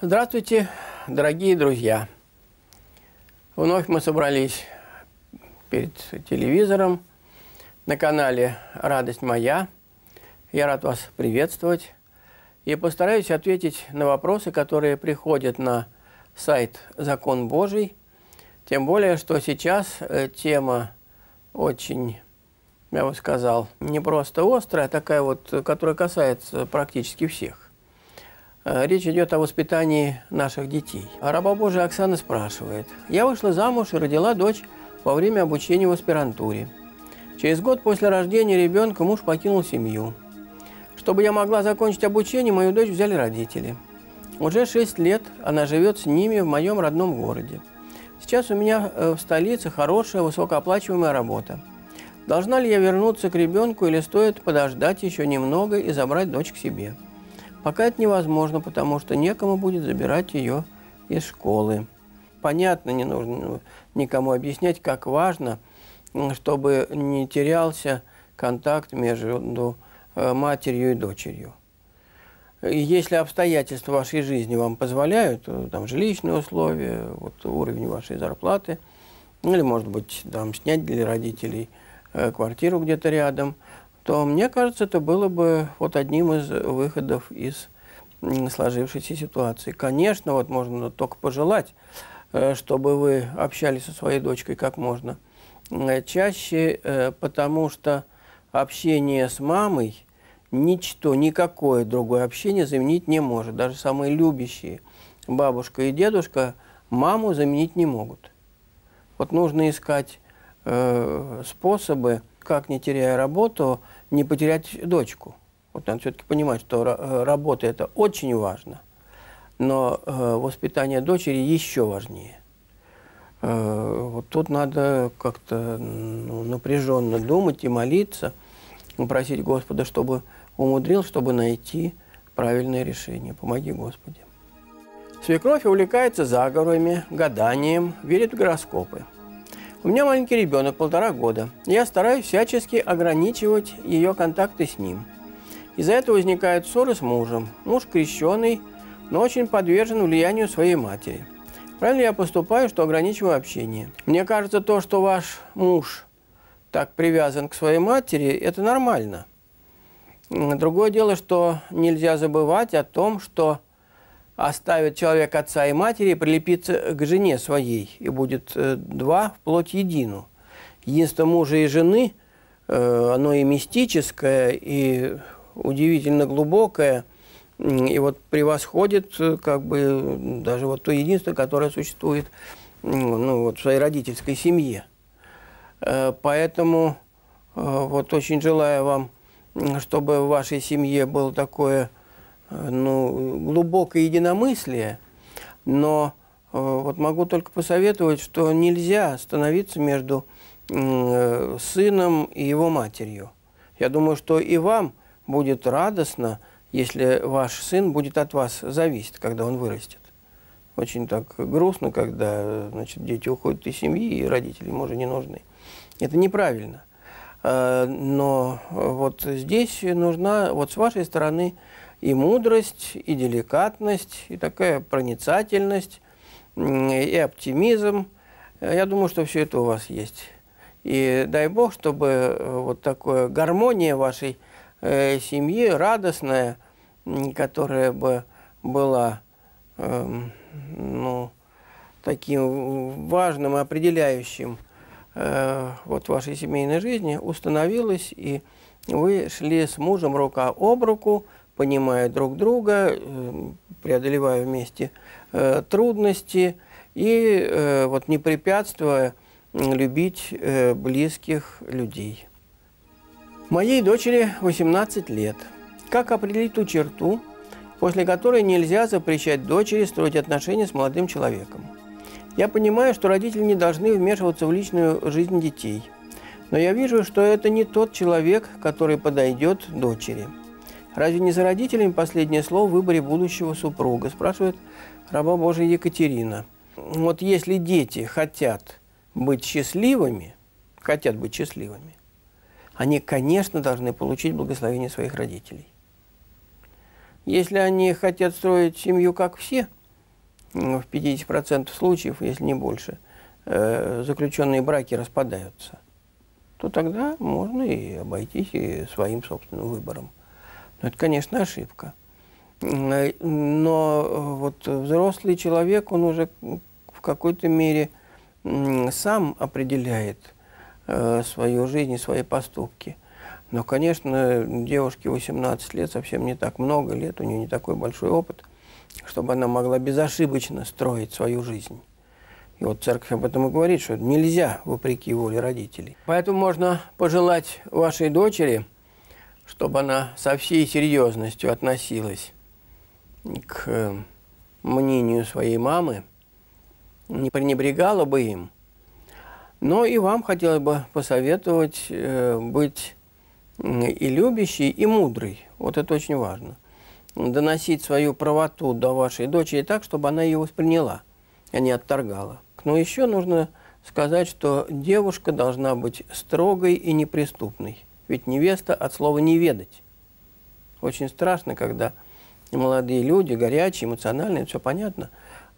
Здравствуйте, дорогие друзья! Вновь мы собрались перед телевизором на канале «Радость моя». Я рад вас приветствовать и постараюсь ответить на вопросы, которые приходят на сайт «Закон Божий». Тем более, что сейчас э, тема очень, я бы сказал, не просто острая, а такая вот, которая касается практически всех. Э, речь идет о воспитании наших детей. А раба Божия Оксана спрашивает. «Я вышла замуж и родила дочь во время обучения в аспирантуре. Через год после рождения ребенка муж покинул семью. Чтобы я могла закончить обучение, мою дочь взяли родители. Уже шесть лет она живет с ними в моем родном городе. Сейчас у меня э, в столице хорошая, высокооплачиваемая работа. Должна ли я вернуться к ребенку или стоит подождать еще немного и забрать дочь к себе?» Пока это невозможно, потому что некому будет забирать ее из школы. Понятно, не нужно никому объяснять, как важно, чтобы не терялся контакт между э, матерью и дочерью. Если обстоятельства вашей жизни вам позволяют, э, там жилищные условия, вот уровень вашей зарплаты, или, может быть, там снять для родителей э, квартиру где-то рядом – то мне кажется, это было бы вот одним из выходов из сложившейся ситуации. Конечно, вот можно только пожелать, э, чтобы вы общались со своей дочкой как можно чаще, э, потому что общение с мамой ничто, никакое другое общение заменить не может. Даже самые любящие бабушка и дедушка маму заменить не могут. Вот нужно искать э, способы, как не теряя работу, не потерять дочку. Вот надо все-таки понимать, что э, работа это очень важно, но э, воспитание дочери еще важнее. Э, вот тут надо как-то ну, напряженно думать и молиться, просить Господа, чтобы умудрил, чтобы найти правильное решение. Помоги, Господи. Свекровь увлекается заговорами, гаданием, верит в гороскопы – у меня маленький ребенок, полтора года. Я стараюсь всячески ограничивать ее контакты с ним. Из-за этого возникают ссоры с мужем. Муж крещеный, но очень подвержен влиянию своей матери. Правильно я поступаю, что ограничиваю общение? Мне кажется, то, что ваш муж так привязан к своей матери, это нормально. Другое дело, что нельзя забывать о том, что оставит человек отца и матери и прилепится к жене своей, и будет э, два в плоть едину. Единство мужа и жены, э, оно и мистическое, и удивительно глубокое, и вот превосходит э, как бы даже вот то единство, которое существует ну, вот в своей родительской семье. Поэтому вот очень желаю вам, чтобы в вашей семье было такое ну, глубокое единомыслие, но э, вот могу только посоветовать, что нельзя становиться между э, сыном и его матерью. Я думаю, что и вам будет радостно, если ваш сын будет от вас зависеть, когда он вырастет. Очень так грустно, когда значит, дети уходят из семьи, и родители им уже не нужны. Это неправильно. Э, но вот здесь нужна вот с вашей стороны и мудрость, и деликатность, и такая проницательность, и оптимизм. Я думаю, что все это у вас есть. И дай Бог, чтобы э, вот такая гармония вашей э, семьи, радостная, которая бы была э, ну, таким важным и определяющим э, вот вашей семейной жизни, установилась, и вы шли с мужем рука об руку, понимая друг друга, э, преодолевая вместе э, трудности и э, вот не препятствуя любить близких людей. Моей дочери 18 лет. Как определить ту черту, после которой нельзя запрещать дочери строить отношения с молодым человеком? Я понимаю, что родители не должны вмешиваться в личную жизнь детей. Но я вижу, что это не тот человек, который подойдет дочери – Разве не за родителями последнее слово в выборе будущего супруга? Спрашивает раба Божия Екатерина. Вот если дети хотят быть счастливыми, хотят быть счастливыми, они, конечно, должны получить благословение своих родителей. Если они хотят строить семью, как все, в 50% случаев, если не больше, э, заключенные браки распадаются, то тогда можно и обойтись и своим собственным выбором. Но это, конечно, ошибка. Но вот взрослый человек, он уже в какой-то мере сам определяет э, свою жизнь и свои поступки. Но, конечно, девушке 18 лет, совсем не так много лет, у нее не такой большой опыт, чтобы она могла безошибочно строить свою жизнь. И вот церковь об этом и говорит, что нельзя вопреки воле родителей. Поэтому можно пожелать вашей дочери, чтобы она со всей серьезностью относилась к э, мнению своей мамы, не пренебрегала бы им. Но и вам хотелось бы посоветовать э, быть и любящей, и мудрой. Вот это очень важно. Доносить свою правоту до вашей дочери так, чтобы она ее восприняла, а не отторгала. Но еще нужно сказать, что девушка должна быть строгой и неприступной. Ведь невеста от слова «не ведать». Очень страшно, когда молодые люди, горячие, эмоциональные, все понятно,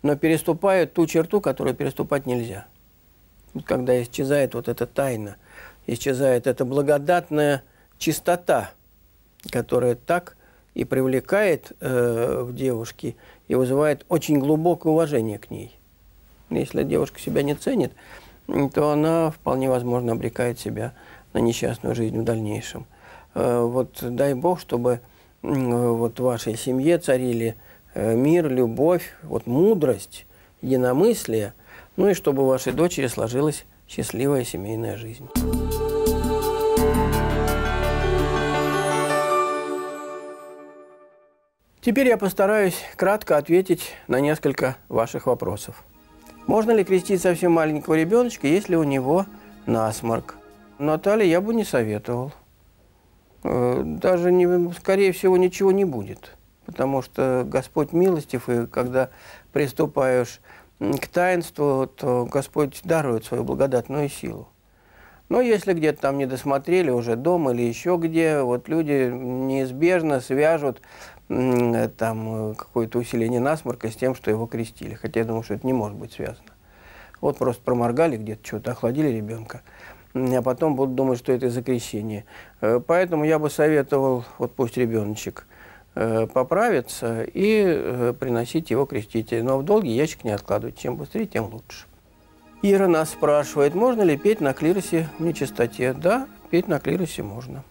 но переступают ту черту, которую переступать нельзя. Вот когда исчезает вот эта тайна, исчезает эта благодатная чистота, которая так и привлекает э, в девушке и вызывает очень глубокое уважение к ней. Если девушка себя не ценит, то она вполне возможно обрекает себя на несчастную жизнь в дальнейшем. Э, вот дай Бог, чтобы вот в вашей семье царили э, мир, любовь, вот мудрость, единомыслие, ну и чтобы у вашей дочери сложилась счастливая семейная жизнь. Теперь я постараюсь кратко ответить на несколько ваших вопросов. Можно ли крестить совсем маленького ребеночка, если у него насморк? Наталья, я бы не советовал. Э, даже, не, скорее всего, ничего не будет. Потому что Господь милостив, и когда приступаешь к таинству, то Господь дарует свою благодатную силу. Но если где-то там не досмотрели уже дома или еще где, вот люди неизбежно свяжут там какое-то усиление насморка с тем, что его крестили. Хотя я думаю, что это не может быть связано. Вот просто проморгали где-то что-то, охладили ребенка, а потом будут думать, что это из-за крещения. Э, поэтому я бы советовал, вот пусть ребеночек э, поправится и э, приносить его крестить. Но в долгий ящик не откладывать. Чем быстрее, тем лучше. Ира нас спрашивает, можно ли петь на клиросе в нечистоте. Да, петь на клиросе можно.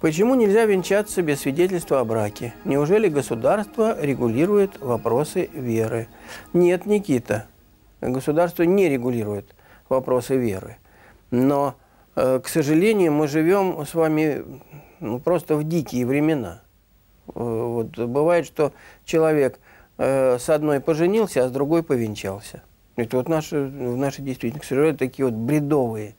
Почему нельзя венчаться без свидетельства о браке? Неужели государство регулирует вопросы веры? Нет, Никита, государство не регулирует вопросы веры. Но, э, к сожалению, мы живем с вами ну, просто в дикие времена. Э, вот, бывает, что человек э, с одной поженился, а с другой повенчался. Это вот наши, в нашей действительности, к сожалению, такие вот бредовые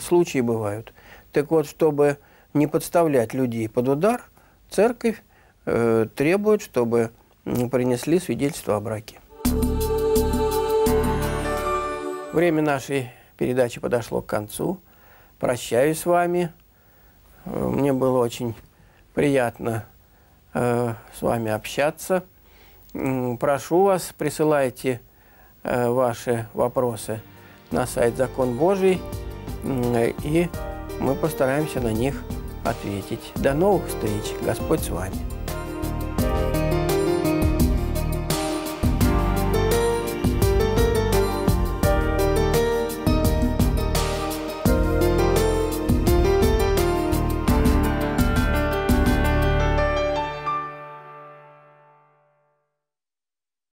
случаи бывают. Так вот, чтобы не подставлять людей под удар, церковь требует, чтобы принесли свидетельство о браке. Время нашей передачи подошло к концу. Прощаюсь с вами. Э, мне было очень приятно э, с вами общаться. Прошу вас, присылайте э, ваши вопросы на сайт «Закон Божий», и мы постараемся на них ответить. До новых встреч. Господь с вами.